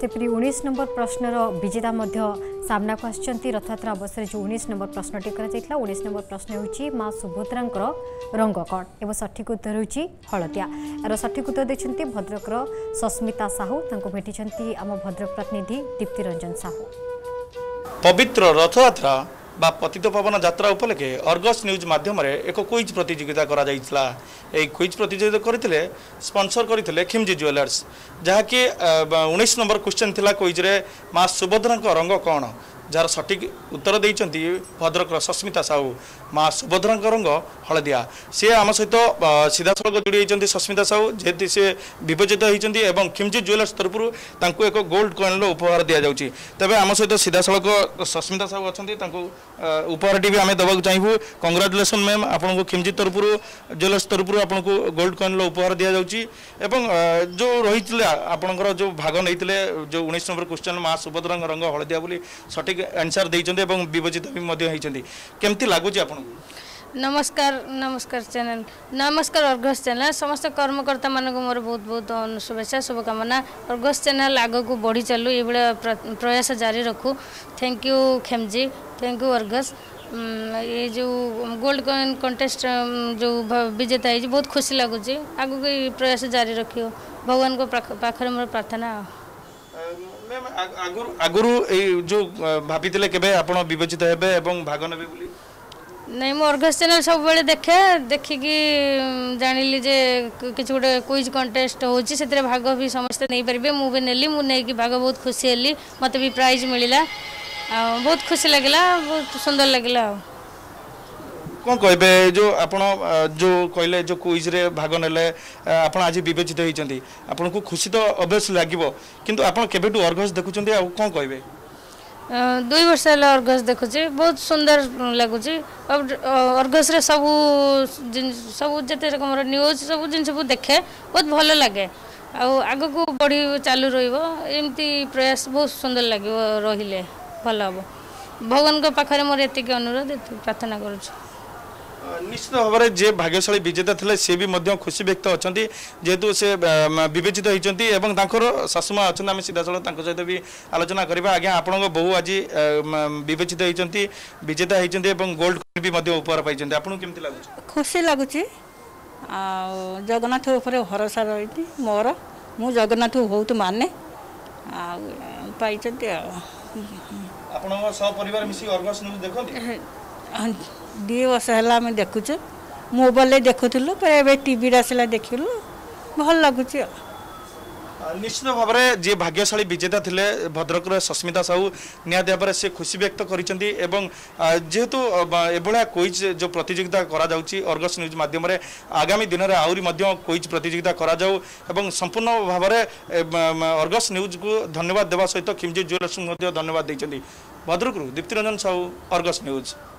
त्यपरि उन्नाइस नम्बर प्रश्न विजेता विजेतामा सामना आसिन्छ रथयत्रा अवसर जो उन्स नम्बर प्रश्नले उन्स नम्बर प्रश्न हेर्छ माभद्राको रङ कन् सठिक उत्तर हेर्छ हलदिया सठिक उत्तर दिन्छ भद्रकर सस्मिता साहू साहु भेटिन्छ आम भद्रक प्रतिनिधि दीप्ति रंजन साहू पवित्र रथयात्रा বা পতিত পবন যাত্রা উপলক্ষে অর্গস নিউজ মাধ্যমে এক কুইজ প্রতিযোগিতা করা যাই এই কুইজ প্রতিযোগিতা করে স্পন্সর করে খিমজি জুয়েলার্স যা কি উনিশ নম্বর কোশ্চেন লা কুইজরে মা সুভদ্রাঙ্ক রঙ কণ যার সঠিক উত্তর দিয়েছেন ভদ্রকর সস্মিতা সাহু মা সুভদ্রাঙ্ক রঙ হলদিয়া সি আম সহিত সিধাসলখ যোড়ি হয়েছেন সস্মিতা সাহু যেহেতু সি বিবেচিত হয়েছেন এবং খিমজি জুয়েলার্স তরফর তাঁকু এক গোল্ড কয়েনর উপহার দিয়া যাচ্ছে তবে আম সহিত সিধাসলখ সস্মিতা সাহু অনেক তাঁকু উপহারটি বি আমি দেওয়া চাইবু কংগ্রাচুলেসন ম্যাম আপনার খিমজি তরফর জুয়েলার্স তরফর আপনার গোল্ড কয়েনর উপহার দিয়া যাচ্ছে এবং যে রয়েছে আপনার যে ভাগ নিয়ে যে উনিশ নম্বর কোশ্চেন মা সুভদ্রাঙ্ক রঙ হলদিয়া বলে সঠিক आंसर देते और भी होती लगुच नमस्कार नमस्कार चैनल नमस्कार अर्घस च्यानेल समस्त कर्मकर्ता मोर बहुत बहुत शुभेच्छा शुभकामना अर्घस च्यानेल आगको बढी चालु यही प्रयास जारी रखू thank you Khemji thank you Arghas ये जो गोल्ड कॉइन कंटेस्ट जो विजेता है बहुत खुशी लगुच आगे प्रयास जारी रख भगवान पाखर मोर प्रार्थना ମ୍ୟାମ୍ ଆଗରୁ ଆଗରୁ ଏଇ ଯେଉଁ ଭାବିଥିଲେ କେବେ ଆପଣ ବିବେଚିତ ହେବେ ଏବଂ ଭାଗ ନେବେ ବୋଲି ନାଇଁ ମୁଁ ଅର୍ଗସ୍ ଚ୍ୟାନେଲ୍ ସବୁବେଳେ ଦେଖେ ଦେଖିକି ଜାଣିଲି ଯେ କିଛି ଗୋଟେ କୁଇଜ୍ କଣ୍ଟେଷ୍ଟ ହେଉଛି ସେଥିରେ ଭାଗ ବି ସମସ୍ତେ ନେଇପାରିବେ ମୁଁ ବି ନେଲି ମୁଁ ନେଇକି ଭାଗ ବହୁତ ଖୁସି ହେଲି ମୋତେ ବି ପ୍ରାଇଜ୍ ମିଳିଲା ଆଉ ବହୁତ ଖୁସି ଲାଗିଲା ବହୁତ ସୁନ୍ଦର ଲାଗିଲା ଆଉ କ'ଣ କହିବେ ଯେଉଁ ଆପଣ ଯେଉଁ କହିଲେ ଯେଉଁ କୁଇଜ୍ରେ ଭାଗ ନେଲେ ଆପଣ ଆଜି ବିବେଚିତ ହୋଇଛନ୍ତି ଆପଣଙ୍କୁ ଖୁସି ତ ଅବଶ୍ୟ ଲାଗିବ କିନ୍ତୁ ଆପଣ କେବେଠୁ ଅର୍ଗସ୍ ଦେଖୁଛନ୍ତି ଆଉ କ'ଣ କହିବେ ଦୁଇ ବର୍ଷ ହେଲା ଅର୍ଗସ୍ ଦେଖୁଛି ବହୁତ ସୁନ୍ଦର ଲାଗୁଛି ଅର୍ଗସ୍ରେ ସବୁ ସବୁ ଯେତେ ରକମର ନ୍ୟୁଜ୍ ସବୁ ଜିନିଷକୁ ଦେଖେ ବହୁତ ଭଲ ଲାଗେ ଆଉ ଆଗକୁ ବଢ଼ି ଚାଲୁ ରହିବ ଏମିତି ପ୍ରୟାସ ବହୁତ ସୁନ୍ଦର ଲାଗିବ ରହିଲେ ଭଲ ହେବ ଭଗବାନଙ୍କ ପାଖରେ ମୋର ଏତିକି ଅନୁରୋଧ ପ୍ରାର୍ଥନା କରୁଛି নিশ্চিত ভাবে যে ভাগ্যশালী বিজেতা লে সি বি খুশি ব্যক্ত অনেক যেহেতু সে বিবেচিত হয়েছেন এবং তাঁর শাশুমা অনেক আমি সিধাসল তাঁর সহ বি আলোচনা করা আজ্ঞা আপনার বহু আজ বিবেচিত হয়েছেন বিজেতা হয়েছেন এবং গোল্ড বি উপহার পাইছেন আপনার কেমতি লাগুছে খুশি লাগুছে জগন্নাথ উপরে ভরসা রয়েছে মোর মু জগন্নাথ বহুত মানে আইছেন আপনার সপরিবার মিশি অর্গস নিউজ দেখতে ଦୁଇ ବର୍ଷ ହେଲା ଆମେ ଦେଖୁଛୁ ମୋବାଇଲରେ ଦେଖୁଥିଲୁ ପରେ ଏବେ ଟିଭିରେ ଆସିଲା ଦେଖିଲୁ ଭଲ ଲାଗୁଛି ଆଉ ନିଶ୍ଚିତ ଭାବରେ ଯିଏ ଭାଗ୍ୟଶାଳୀ ବିଜେତା ଥିଲେ ଭଦ୍ରକର ସସ୍ମିତା ସାହୁ ନିହାତି ଭାବରେ ସେ ଖୁସି ବ୍ୟକ୍ତ କରିଛନ୍ତି ଏବଂ ଯେହେତୁ ଏଭଳିଆ କୁଇଜ୍ ଯେଉଁ ପ୍ରତିଯୋଗିତା କରାଯାଉଛି ଅର୍ଗସ୍ ନ୍ୟୁଜ୍ ମାଧ୍ୟମରେ ଆଗାମୀ ଦିନରେ ଆହୁରି ମଧ୍ୟ କୁଇଜ୍ ପ୍ରତିଯୋଗିତା କରାଯାଉ ଏବଂ ସମ୍ପୂର୍ଣ୍ଣ ଭାବରେ ଅର୍ଗସ୍ ନ୍ୟୁଜ୍କୁ ଧନ୍ୟବାଦ ଦେବା ସହିତ ଖିମଜି ଜୁଏଲର୍ସଙ୍କୁ ମଧ୍ୟ ଧନ୍ୟବାଦ ଦେଇଛନ୍ତି ଭଦ୍ରକରୁ ଦୀପ୍ତିରଞ୍ଜନ ସାହୁ ଅର୍ଗସ୍ ନ୍ୟୁଜ୍